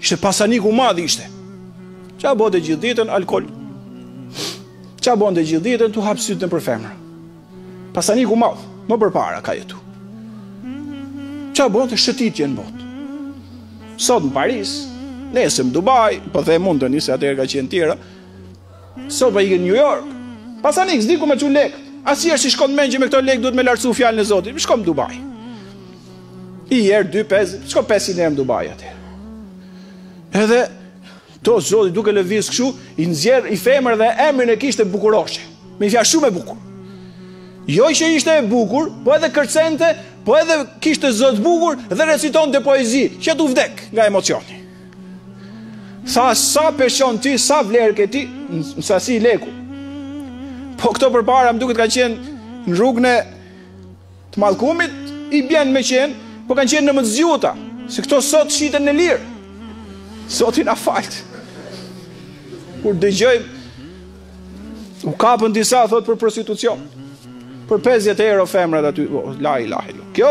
Ishte pasanik i madh ishte. Ça bonte gjithë ditën, alkool. Ça bonte gjithë ditën, tu hap sytë nëpër femra. Pasanik i madh, më përpara ka jetu. Ça bonte, shëtitje në botë. Sot në Paris, nesër në Dubai, po them unë, se atëherë kanë qenë tjera, Sot po ikën në New York. Pasanik s'di ku me çu lek. Asnjëherë s'i shkon në mend që me këto lek duhet me lartësu fjalën e Zotit. Shkon në Dubai. Një herë 2 5, shkon 500 herë në Dubai atë. Edhe do Zoti duke lëviz kështu, i nxjerr një femër dhe emrin e kishte bukuroshe. Me një fjalë shumë e bukur. Jo që ishte e bukur, po edhe kërcente, po edhe kishte zë të bukur dhe recitonte poezi, që tu vdek nga emocioni. Tha sa peshon ti, sa vlerë ke ti, në sasi leku. Po këto përpara më duket kanë qenë në rrugën e të mallkumit, i bjen me qenë, po kanë qenë më të zgjuta, se këto sot shiten lirë. Zoti na faltë. Kur dëgjojmë, u kapën disa, thot për prostitucion. Për 50 euro femrat aty, oh, la ilahe, kjo,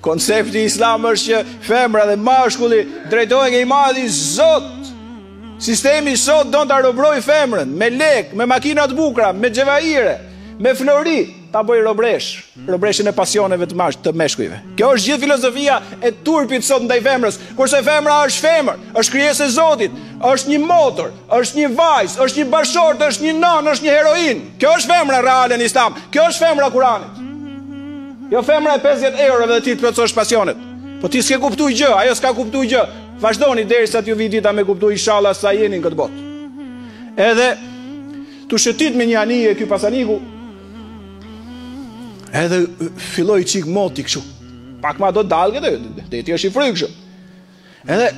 Koncepti islam është që femra dhe mashkulli drejtohen nga i madhi Zot. Sistemi sot don ta robrojë femrën me lek, me makina të bukura, me xhevahire, me flori, ta bëjë robreshë, robreshën e pasioneve të mash të meshkujve. Kjo është gjithë filozofia e turpit sot ndaj femrës, kurse femra është femër, është krijesë e Zotit, është një motër, Është një vajzë, është një bashkëshorte, është një nënë, është një heroinë. Kjo është femra reale në Islam. Kjo është femra e Kuranit. Jo femra e 50 eurove dhe ti të plotësosh pasionet. Po ti s'ke kuptu gjë, ajo s'ka kuptu gjë. Vazhdoni derisa t'ju vijë dita me kuptu inshallah sa jeni në këtë botë. Edhe tu shëtit me një anije ky pasaniku. Edhe filloi çik moti kështu. Pak me do dallgë dhe deti është i frikshëm. Edhe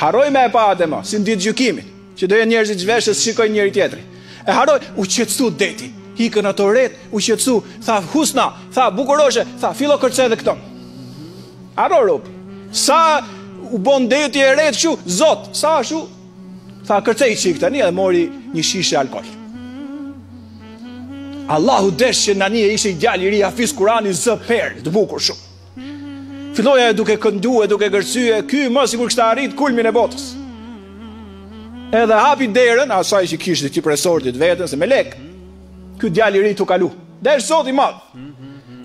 harroi me e pa atë më, si në ditë të gjykimit, që do jenë njerëzit zhvesh, s'e shikojnë njëri-tjetrin. E harroi, u qetësu deti, ikën ato retë, u qetësu, tha Husna, tha bukuroshe, tha fillo kërce edhe këndo. Harron robi. Sa u bon deti e retë kështu, zot, sa ashtu tha kërce një çik tani edhe mori një shishe alkool. Allahu desh që në anije ishte një djalë i ri hafiz Kurani zë perlë, të bukur shumë. Filloi ajo duke këndu e duke kërcy e ky mo sikur kishte arrit kulmin e botës. Edhe hapi derën, asaj që kishte, që pesë orë vetëm, se me lek, ky djali i ri tu kalu. Desh Zoti i madh.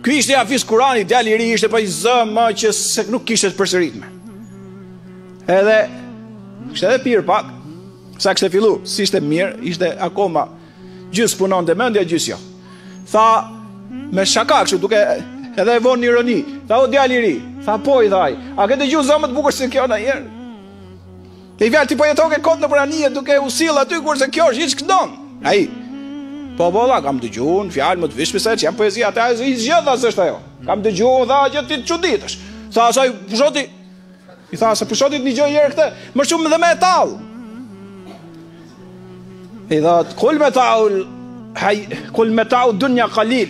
Ky ishte hafiz Kurani, djalë i ri ishte pa, një zë mo që se nuk kishte të përsëritme. Edhe kishte edhe pirë pak, sa kishte fillu, s'ishte mirë, ishte akoma Gjys punonte mendja gjys jo. Tha me shaka kështu duke edhe e vu në ironi. Tha o djalë i ri, tha po i tha ai. A ke dëgjuar zë më të bukur se kjo na herë? Te vjen ti po jetoke kot në prani duke u sill aty kurse kjo shih ç'këndon. Ai. Po po valla kam dëgjuar fjalë më të vishme se çan poezi ata e zgjidh as është ajo. Kam dëgjuar tha gjë ti çuditësh. Tha asaj pusho ti I tha se pusho ti një herë këtë, më shumë dhe me tall. I tha kul me taul hay kul me taul dunya qalil.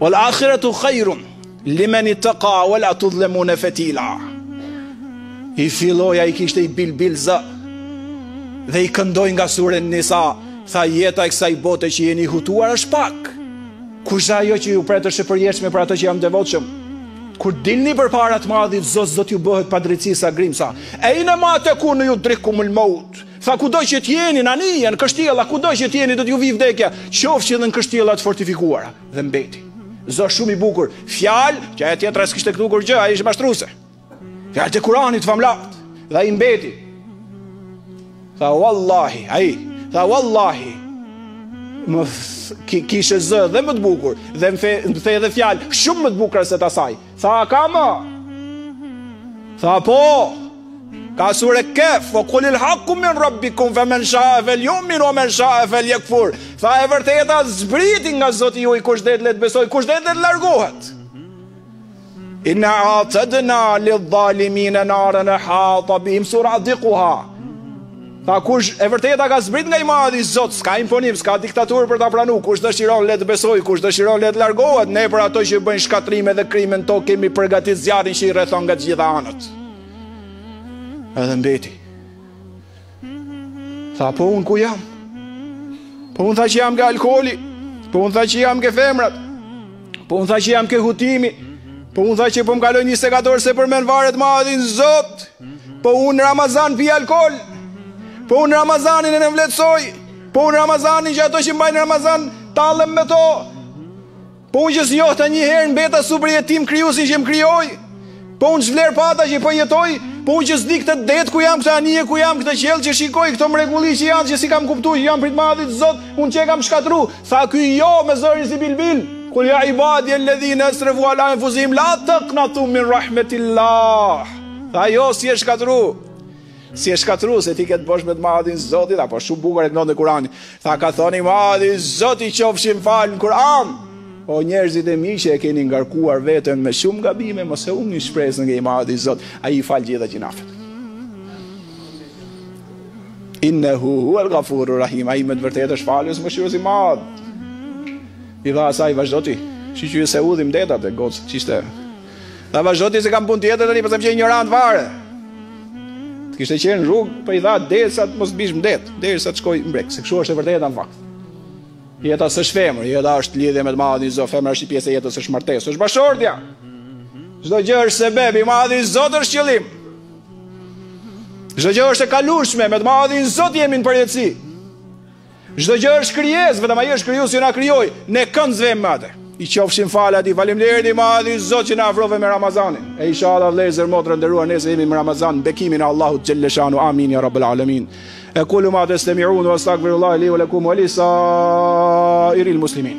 Wal akhiratu khairun liman ittaqa wa la tudhlamuna fatila. I filloi ai, kishte bilbil zë dhe i këndoi nga suren Nisa, tha jeta e kësaj bote që jeni hutuar është pak. Kurse ajo që ju pret është e përjetshme për ato që janë devotshëm. Kur dilni përpara të madhit Zot s'do t'ju bëhet padrejtësi sa grimca. Ejnema tekunu judrikkumul meut. Tha kudo që t'jeni, në anije, në kështjella, kudo që t'jeni, do t'ju vi vdekja. Qofshi edhe në kështjella të fortifikuara. Dhe mbeti. Zë shumë i bukur. Fjalë, që ajo tjetra s'kishte këtu kurrgjë, ajo ish mashtruese. Fjalët e Kur'anit famëlartë, dhe ai mbeti. Tha wallahi, ai, tha wallahi. Më ki, kishe zë dhe më të bukur, dhe më the, më the edhe fjalë shumë më të bukura se të asaj. Tha ka më. Tha po. Ka sure Kehf, ue kulil hakku min rabbikum, fe men shae fel jumin, ue men shae fel jekfur. Tha e vërteta zbriti nga Zoti juaj kush detë le të besojë, kush detë le të largohet. Inna a'tedna lidh dhalimine naren ehata bihim suradikuha. Tha kush e vërteta ka zbrit nga i madhi Zot, s'ka imponim, s'ka diktaturë për ta pranu, kush dëshiron le të besojë, kush dëshiron le të largohet, ne për ato që bëjnë shkatërrime dhe krime në tokë kemi përgatit zjarrin që i rrethon nga të gjitha anët. Edhe mbeti. Tha po unë ku jam Po unë tha që jam ke alkooli Po unë tha që jam ke femrat Po unë tha që jam ke hutimi Po unë tha që po më kalojnë njëzet e katër orë s'e përmend fare të madhin Zot Po unë Ramazan pi alkool Po unë Ramazanin e nënvleftësoj Po unë Ramazanin që ato që mbajnë Ramazan Tallem me to Po unë që s'njohta një herë mbeta super jetim krijuesin që më krijoi. Po unë ç'vlerë pata që po jetoj, po unë që s'di këtë det ku jam, këtë anije ku jam, këtë qiell që shikoj, këto mrekulli që janë që s'i kam kuptu që janë prej të madhit Zot, unë që e kam shkatërru, tha ky jo me zërin si bilbil. Kul ja ibadi alladhina asrafu ala anfusihim la taqnatu min rahmetillah. Tha jo s'je shkatërru. Si e shkatërru se ti këtë bosh me të madhin Zot, apo shumë bukur e tregon dhe kurani. Thotë ka thënë i madhi Zot i qofshim falë në kuran. O njerëzit e mi, që e keni ngarkuar veten me shumë gabime, mos e humbni shpresën nga i madhi zot, ai i fal gjitha gjynahet. Inne hu huel gafuru rahim, ai me të vërtetë është falës, është mëshirues i madhë. I tha asaj vazhdo ti, që që ju se udhëm e tate gocë, që ishte Tha vazhdo ti se kam punë tjetër tani, pse më qenë injorant fare. Të kishte qenë rrugë, po i tha derisa të mos bish mbet, derisa të shkoj mbrek, se kështu është e vërteta në fakt. Jeta s'është femër, jeta është lidhje me të madhin Zot, femra është një pjesë e jetës, është martesë, është bashkëshortja. Çdo gjë është sebeb, i madhi Zot është qëllim. Çdo gjë është e kalueshme, me të madhin Zot jemi në përjetësi. Çdo gjë është krijesë, vetëm ai është krijuesi që na krijoi. Ne kënd s'vemë me atë. I qofshim falë atij. Faleminderit i madhi Zot që na afrove me Ramazanin. E inshallah vëllezër motra të nderuar nesër jemi me Ramazan bekimin e Allahut xhelleshanu. Amin ya rabbal alamin. E kulu ma testemi'un wa astaghfirullahi li wa lakum wa li sa'iril muslimin.